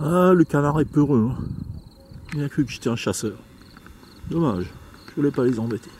Ah, le canard est peureux. hein. Il a cru que j'étais un chasseur. Dommage, je voulais pas les embêter.